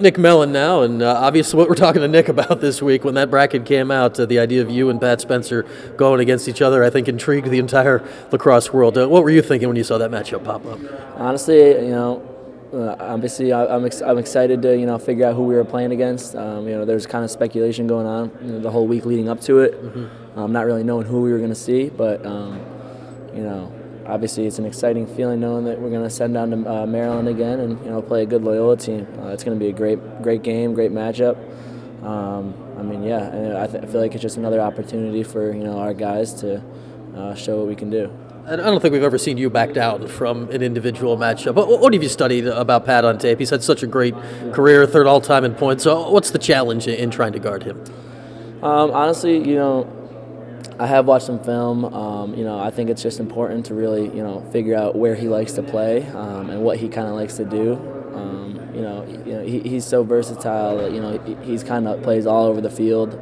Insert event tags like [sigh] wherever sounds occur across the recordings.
Nick Mellen now, and uh, obviously what we're talking to Nick about this week when that bracket came out, uh, the idea of you and Pat Spencer going against each other, I think intrigued the entire lacrosse world. Uh, what were you thinking when you saw that matchup pop up? Honestly, you know, uh, obviously I, am ex- I'm excited to you know figure out who we were playing against. Um, you know, there's kind of speculation going on you know, the whole week leading up to it. Mm-hmm. Um, not really knowing who we were going to see, but um, you know obviously it's an exciting feeling knowing that we're going to send down to uh, Maryland again and you know play a good Loyola team. Uh, it's going to be a great great game, great matchup. Um, I mean, yeah, I, th- I, feel like it's just another opportunity for you know our guys to uh, show what we can do. And I don't think we've ever seen you back down from an individual matchup. What, have you studied about Pat on tape? He's had such a great career, third all time in points. So, what's the challenge in trying to guard him? Um, honestly, you know, I have watched some film. Um, you know, I think it's just important to really, you know, figure out where he likes to play um, and what he kind of likes to do. Um, you know, you know, he, he's so versatile. You know, he, he's kind of plays all over the field.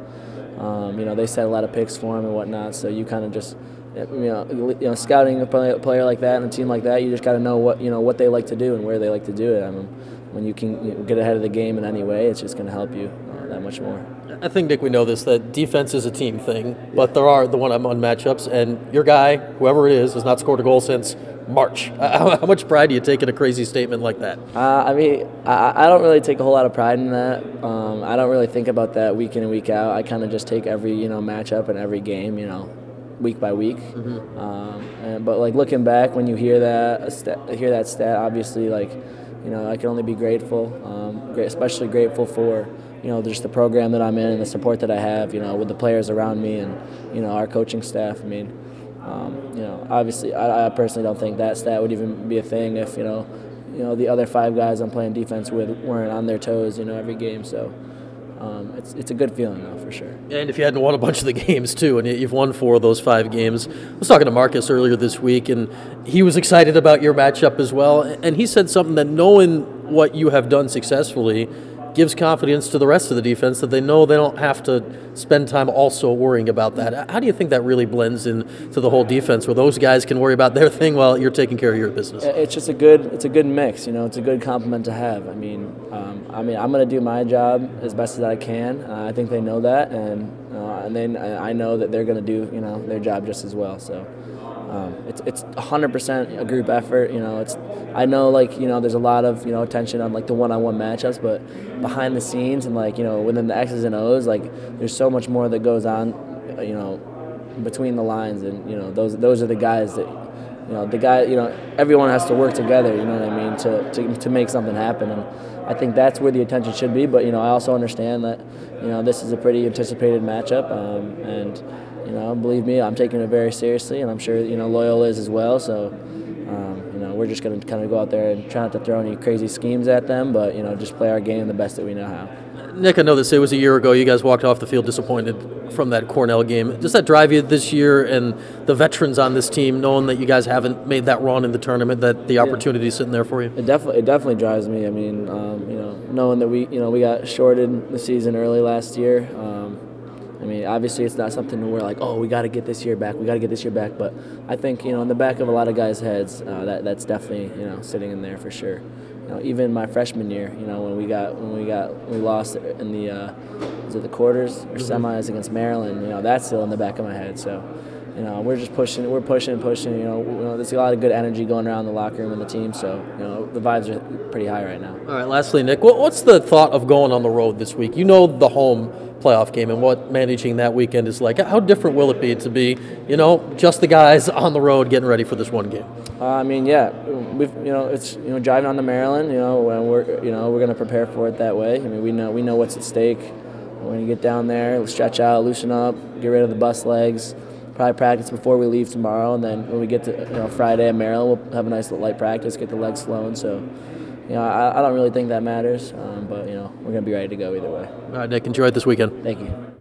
Um, you know, they set a lot of picks for him and whatnot. So you kind of just, you know, you know, scouting a player like that and a team like that, you just got to know what you know what they like to do and where they like to do it. I mean, when you can get ahead of the game in any way, it's just going to help you uh, that much more. I think Nick, we know this that defense is a team thing, but there are the one-on-one matchups, and your guy, whoever it is, has not scored a goal since March. [laughs] How, much pride do you take in a crazy statement like that? Uh, I mean, I, I, don't really take a whole lot of pride in that. Um, I don't really think about that week in and week out. I kind of just take every you know matchup and every game, you know, week by week. Mm-hmm. Um, and, but like looking back, when you hear that stat, hear that stat, obviously like you know I can only be grateful, um, great, especially grateful for you know, just the program that I'm in and the support that I have, you know, with the players around me and, you know, our coaching staff. I mean, um, you know, obviously, I, I, personally don't think that stat would even be a thing if, you know, you know, the other five guys I'm playing defense with weren't on their toes, you know, every game. So um, it's, it's a good feeling, though, for sure. And if you hadn't won a bunch of the games, too, and you've won four of those five games. I was talking to Marcus earlier this week, and he was excited about your matchup as well. And he said something that knowing what you have done successfully – gives confidence to the rest of the defense that they know they don't have to spend time also worrying about that. How do you think that really blends into the whole defense, where those guys can worry about their thing while you're taking care of your business? It's just a good, it's a good mix. You know, it's a good compliment to have. I mean, um, I mean, I'm going to do my job as best as I can. Uh, I think they know that, and uh, and then I know that they're going to do you know their job just as well. So. Um, it's it's 100% a group effort. You know, it's I know like you know there's a lot of you know attention on like the one-on-one matchups, but behind the scenes and like you know within the X's and O's, like there's so much more that goes on. You know, between the lines, and you know those those are the guys that you know the guy you know everyone has to work together. You know what I mean to to to make something happen and. I think that's where the attention should be, but you know I also understand that you know this is a pretty anticipated matchup, um, and you know, believe me, I'm taking it very seriously, and I'm sure you know Loyola is as well. So, um, you know, we're just going to kind of go out there and try not to throw any crazy schemes at them, but you know, just play our game the best that we know how. Nick, I know this. It was a year ago. You guys walked off the field disappointed from that Cornell game. Does that drive you this year and the veterans on this team, knowing that you guys haven't made that run in the tournament, that the opportunity yeah. is sitting there for you? It definitely, it definitely drives me. I mean, um, you know, knowing that we, you know, we got shorted the season early last year. Um, I mean, obviously, it's not something where like, oh, we got to get this year back. We got to get this year back. But I think you know, in the back of a lot of guys' heads, uh, that that's definitely you know sitting in there for sure. You know, even my freshman year, you know, when we got when we got we lost in the uh, was it the quarters or mm-hmm. semis against Maryland, you know, that's still in the back of my head. So you know, we're just pushing, we're pushing and pushing. You know, you know, there's a lot of good energy going around the locker room and the team. So, you know, the vibes are pretty high right now. All right. Lastly, Nick, what's the thought of going on the road this week? You know the home playoff game and what managing that weekend is like. How different will it be to be, you know, just the guys [laughs] on the road getting ready for this one game? Uh, I mean, yeah, we've, you know, it's you know driving on to Maryland. You know, and we're you know we're going to prepare for it that way. I mean, we know we know what's at stake. We're to get down there, stretch out, loosen up, get rid of the bus legs probably practice before we leave tomorrow, and then when we get to you know Friday at Maryland, we'll have a nice little light practice, get the legs flowing. So, you know, I, I don't really think that matters, um, but you know, we're gonna be ready to go either way. All right, Nick, enjoy it this weekend. Thank you.